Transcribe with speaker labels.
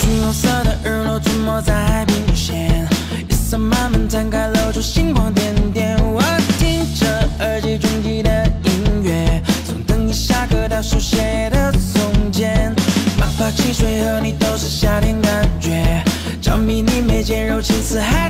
Speaker 1: 橘红色的日落沉没在海平线，夜色慢慢摊开，露出星光点点。我听着耳机中记的音乐，从等你下课到书写的从前。马发汽水和你都是夏天感觉，着迷你眉间柔情似海。